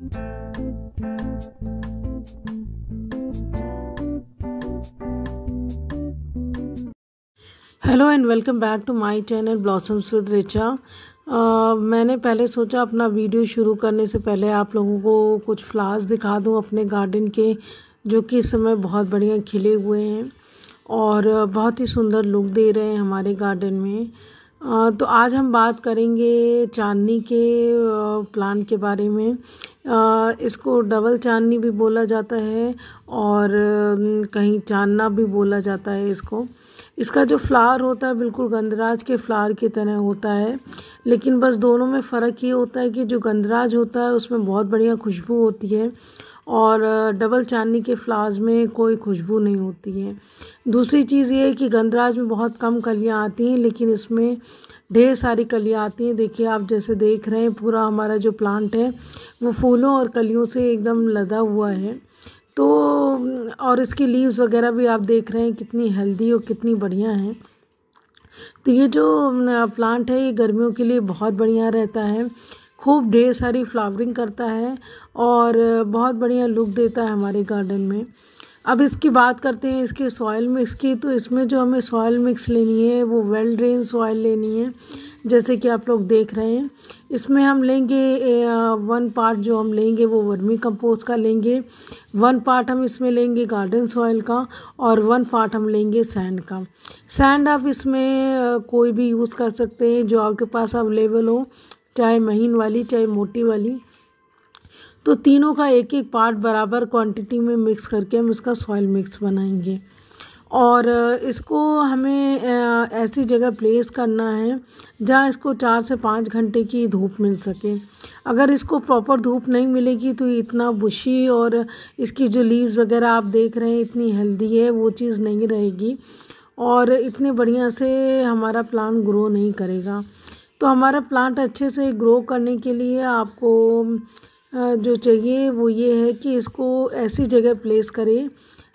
Hello and welcome back to my channel blossoms with Richa मैंने पहले सोचा अपना वीडियो शुरू करने से पहले आप लोगों को कुछ फ्लावर्स दिखा दूँ अपने गार्डन के, जो कि इस समय बहुत बढ़िया खिले हुए हैं और बहुत ही सुंदर लुक दे रहे हैं हमारे गार्डन में। तो आज हम बात करेंगे चांदनी के प्लान के बारे में। इसको डबल चांदनी भी बोला जाता है और कहीं चांदना भी बोला जाता है इसको। इसका जो फ्लावर होता है बिल्कुल गंदराज के फ्लावर की तरह होता है, लेकिन बस दोनों में फ़र्क ये होता है कि जो गंदराज होता है उसमें बहुत बढ़िया खुशबू होती है। और डबल चांदनी के फ्लावर्स में कोई खुशबू नहीं होती है। दूसरी चीज़ ये है कि गंदराज में बहुत कम कलियाँ आती हैं, लेकिन इसमें ढेर सारी कलियाँ आती हैं। देखिए, आप जैसे देख रहे हैं, पूरा हमारा जो प्लांट है, वो फूलों और कलियों से एकदम लदा हुआ है। तो और इसकी लीव्स वगैरह भी आप देख रहे हैं, कितनी हेल्दी और कितनी बढ़िया है। तो ये जो प्लांट है, ये गर्मियों के लिए बहुत बढ़िया रहता है। खूब ढेर सारी फ्लावरिंग करता है और बहुत बढ़िया लुक देता है हमारे गार्डन में। अब इसकी बात करते हैं इसके सॉयल मिक्स की तो इसमें जो हमें सॉयल मिक्स लेनी है, वो वेल ड्रेन सॉयल लेनी है, जैसे कि आप लोग देख रहे हैं। इसमें हम लेंगे वन पार्ट जो हम लेंगे, वो वर्मी कंपोस्ट का लेंगे। वन पार्ट हम इसमें लेंगे गार्डन सॉइल का और वन पार्ट हम लेंगे सैंड का। सैंड आप इसमें कोई भी यूज़ कर सकते हैं, जो आपके पास अवेलेबल हो। चाहे महीन वाली, चाहे मोटी वाली। तो तीनों का एक एक पार्ट बराबर क्वांटिटी में मिक्स करके हम इसका सॉइल मिक्स बनाएँगे। और इसको हमें ऐसी जगह प्लेस करना है जहाँ इसको चार से पाँच घंटे की धूप मिल सके। अगर इसको प्रॉपर धूप नहीं मिलेगी तो इतना बुशी और इसकी जो लीव्स वगैरह आप देख रहे हैं, इतनी हेल्दी है, वो चीज़ नहीं रहेगी। और इतने बढ़िया से हमारा प्लांट ग्रो नहीं करेगा। तो हमारा प्लांट अच्छे से ग्रो करने के लिए आपको जो चाहिए वो ये है कि इसको ऐसी जगह प्लेस करें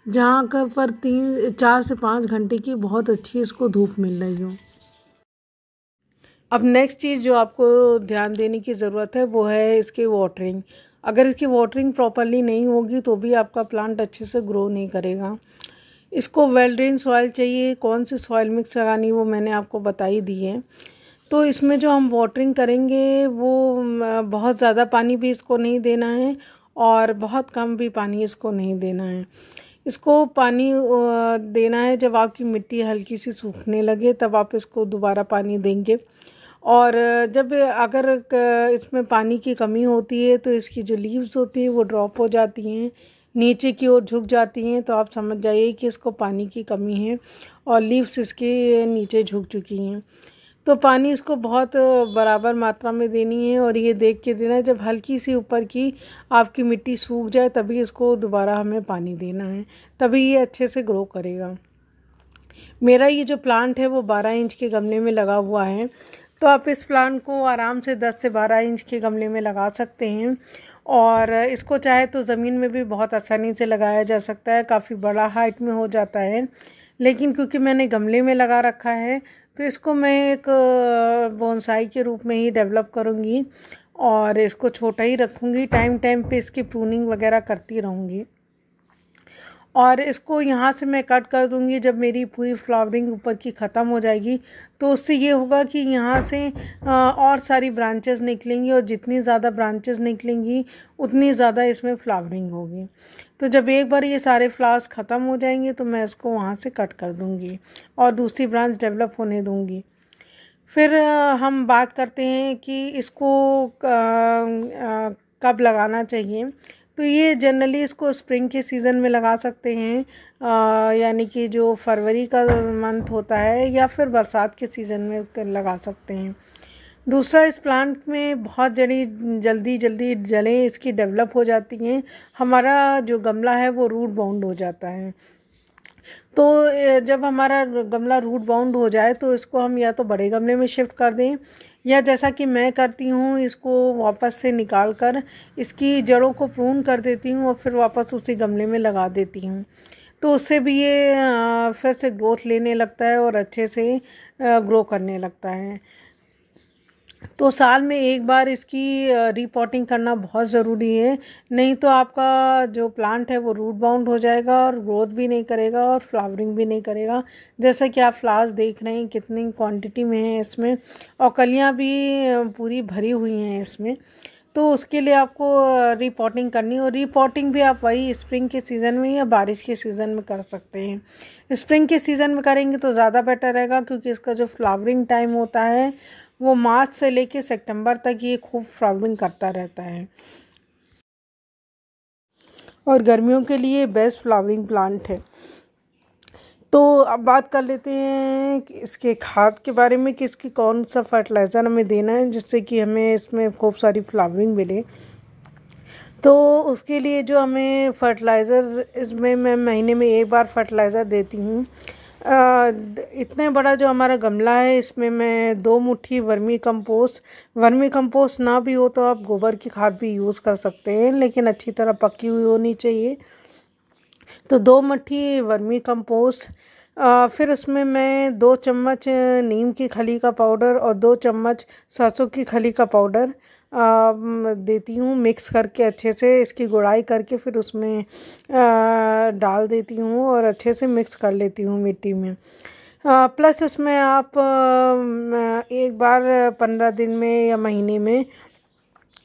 जहाँ का पर तीन, चार से पाँच घंटे की बहुत अच्छी इसको धूप मिल रही हो। अब नेक्स्ट चीज़ जो आपको ध्यान देने की ज़रूरत है वो है इसकी वाटरिंग अगर इसकी वाटरिंग प्रॉपरली नहीं होगी तो भी आपका प्लांट अच्छे से ग्रो नहीं करेगा। इसको वेल ड्रेन सॉइल चाहिए। कौन सी सॉइल मिक्स लगानी वो मैंने आपको बताई दी है। तो इसमें जो हम वाटरिंग करेंगे, वो बहुत ज़्यादा पानी भी इसको नहीं देना है और बहुत कम भी पानी इसको नहीं देना है। इसको पानी देना है जब आपकी मिट्टी हल्की सी सूखने लगे, तब आप इसको दोबारा पानी देंगे। और जब अगर इसमें पानी की कमी होती है तो इसकी जो लीव्स होती हैं, वो ड्रॉप हो जाती हैं, नीचे की ओर झुक जाती हैं तो आप समझ जाइए कि इसको पानी की कमी है और लीव्स इसके नीचे झुक चुकी हैं। तो पानी इसको बहुत बराबर मात्रा में देनी है और ये देख के देना है, जब हल्की सी ऊपर की आपकी मिट्टी सूख जाए, तभी इसको दोबारा हमें पानी देना है, तभी ये अच्छे से ग्रो करेगा। मेरा ये जो प्लांट है, वो बारह इंच के गमले में लगा हुआ है। तो आप इस प्लांट को आराम से दस से बारह इंच के गमले में लगा सकते हैं और इसको चाहे तो ज़मीन में भी बहुत आसानी से लगाया जा सकता है, काफ़ी बड़ा हाइट में हो जाता है। लेकिन क्योंकि मैंने गमले में लगा रखा है तो इसको मैं एक बोनसाई के रूप में ही डेवलप करूँगी और इसको छोटा ही रखूँगी टाइम टाइम पे इसकी प्रूनिंग वगैरह करती रहूँगी। और इसको यहाँ से मैं कट कर दूँगी। जब मेरी पूरी फ्लावरिंग ऊपर की ख़त्म हो जाएगी तो उससे ये होगा कि यहाँ से और सारी ब्रांचेस निकलेंगी और जितनी ज़्यादा ब्रांचेस निकलेंगी, उतनी ज़्यादा इसमें फ्लावरिंग होगी। तो जब एक बार ये सारे फ्लावर्स ख़त्म हो जाएँगे तो मैं इसको वहाँ से कट कर दूँगी और दूसरी ब्रांच डेवलप होने दूँगी। फिर हम बात करते हैं कि इसको कब लगाना चाहिए। तो ये जनरली इसको स्प्रिंग के सीज़न में लगा सकते हैं यानी कि जो फरवरी का मंथ होता है या फिर बरसात के सीज़न में लगा सकते हैं। दूसरा, इस प्लांट में बहुत जड़ी, जल्दी जल्दी जलें, इसकी डेवलप हो जाती हैं। हमारा जो गमला है वो रूट बाउंड हो जाता है। तो जब हमारा गमला रूट बाउंड हो जाए तो इसको हम या तो बड़े गमले में शिफ्ट कर दें या जैसा कि मैं करती हूँ, इसको वापस से निकाल कर इसकी जड़ों को प्रून कर देती हूँ और फिर वापस उसी गमले में लगा देती हूँ। तो उससे भी ये फिर से ग्रोथ लेने लगता है और अच्छे से ग्रो करने लगता है। तो साल में एक बार इसकी रिपोर्टिंग करना बहुत ज़रूरी है। नहीं तो आपका जो प्लांट है वो रूट बाउंड हो जाएगा और ग्रोथ भी नहीं करेगा और फ्लावरिंग भी नहीं करेगा। जैसा कि आप फ्लावर्स देख रहे हैं, कितनी क्वांटिटी में है इसमें और कलियाँ भी पूरी भरी हुई हैं इसमें। तो उसके लिए आपको रिपोर्टिंग करनी और रिपोर्टिंग भी आप वही स्प्रिंग के सीज़न में या बारिश के सीज़न में कर सकते हैं। स्प्रिंग के सीज़न में करेंगे तो ज़्यादा बेटर रहेगा क्योंकि इसका जो फ्लावरिंग टाइम होता है वो मार्च से लेके सितंबर तक ये खूब फ्लावरिंग करता रहता है। और गर्मियों के लिए बेस्ट फ्लावरिंग प्लांट है। तो अब बात कर लेते हैं कि इसके खाद के बारे में कि इसकी कौन सा फर्टिलाइज़र हमें देना है, जिससे कि हमें इसमें खूब सारी फ्लावरिंग मिले। तो उसके लिए जो हमें फर्टिलाइज़र इसमें मैं महीने में एक बार फर्टिलाइज़र देती हूँ। इतने बड़ा जो हमारा गमला है, इसमें मैं दो मुट्ठी वर्मी कंपोस्ट वर्मी कंपोस्ट ना भी हो तो आप गोबर की खाद भी यूज़ कर सकते हैं, लेकिन अच्छी तरह पकी हुई होनी चाहिए। तो दो मुट्ठी वर्मी कंपोस्ट फिर उसमें मैं दो चम्मच नीम की खली का पाउडर और दो चम्मच सरसों की खली का पाउडर देती हूँ मिक्स करके अच्छे से इसकी गुड़ाई करके फिर उसमें डाल देती हूँ और अच्छे से मिक्स कर लेती हूँ मिट्टी में। प्लस इसमें आप एक बार पंद्रह दिन में या महीने में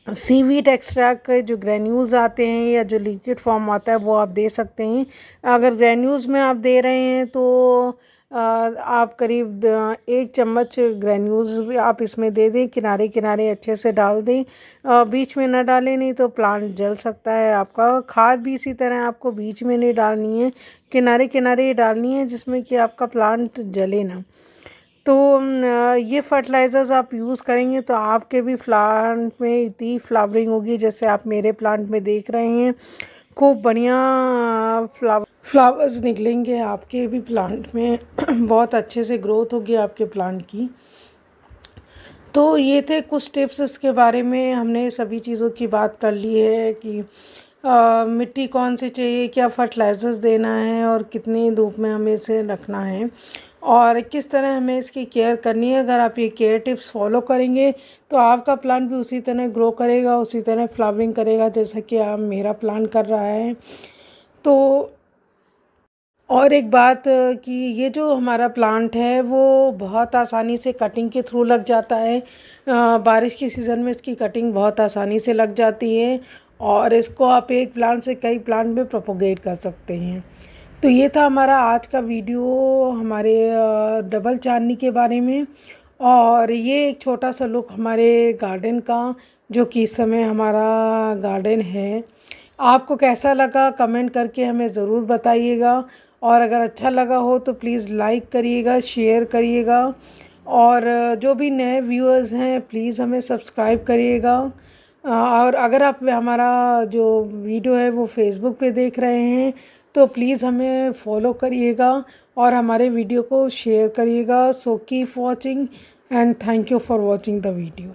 सीवीट एक्सट्रैक्ट जो ग्रैन्यूल्स आते हैं या जो लिक्विड फॉर्म आता है वो आप दे सकते हैं। अगर ग्रैन्यूल्स में आप दे रहे हैं तो आप करीब एक चम्मच ग्रैन्यूल्स भी आप इसमें दे दें किनारे किनारे अच्छे से डाल दें। बीच में ना डालें, नहीं तो प्लांट जल सकता है आपका। खाद भी इसी तरह आपको बीच में नहीं डालनी है किनारे किनारे डालनी है, जिसमें कि आपका प्लांट जले ना। तो ये फर्टिलाइज़र्स आप यूज़ करेंगे तो आपके भी प्लांट में इतनी फ्लावरिंग होगी, जैसे आप मेरे प्लांट में देख रहे हैं। खूब बढ़िया फ्लावर फ्लावर्स निकलेंगे आपके भी प्लांट में। बहुत अच्छे से ग्रोथ होगी आपके प्लांट की। तो ये थे कुछ टिप्स इसके बारे में। हमने सभी चीज़ों की बात कर ली है कि आ, मिट्टी कौन सी चाहिए क्या फर्टिलाइज़र्स देना है और कितनी धूप में हमें इसे रखना है। और किस तरह हमें इसकी केयर करनी है अगर आप ये केयर टिप्स फॉलो करेंगे तो आपका प्लांट भी उसी तरह ग्रो करेगा उसी तरह फ्लावरिंग करेगा जैसा कि आप मेरा प्लांट कर रहा है। तो और एक बात कि ये जो हमारा प्लांट है, वो बहुत आसानी से कटिंग के थ्रू लग जाता है। बारिश के सीज़न में इसकी कटिंग बहुत आसानी से लग जाती है और इसको आप एक प्लांट से कई प्लांट में प्रोपोगेट कर सकते हैं। तो ये था हमारा आज का वीडियो हमारे डबल चांदनी के बारे में। और ये एक छोटा सा लुक हमारे गार्डन का, जो कि इस समय हमारा गार्डन है। आपको कैसा लगा, कमेंट करके हमें ज़रूर बताइएगा। और अगर अच्छा लगा हो तो प्लीज़ लाइक करिएगा, शेयर करिएगा। और जो भी नए व्यूअर्स हैं, प्लीज़ हमें सब्सक्राइब करिएगा। और अगर आप हमारा जो वीडियो है वो फेसबुक पे देख रहे हैं तो प्लीज़ हमें फॉलो करिएगा और हमारे वीडियो को शेयर करिएगा। So keep watching and thank you for watching the video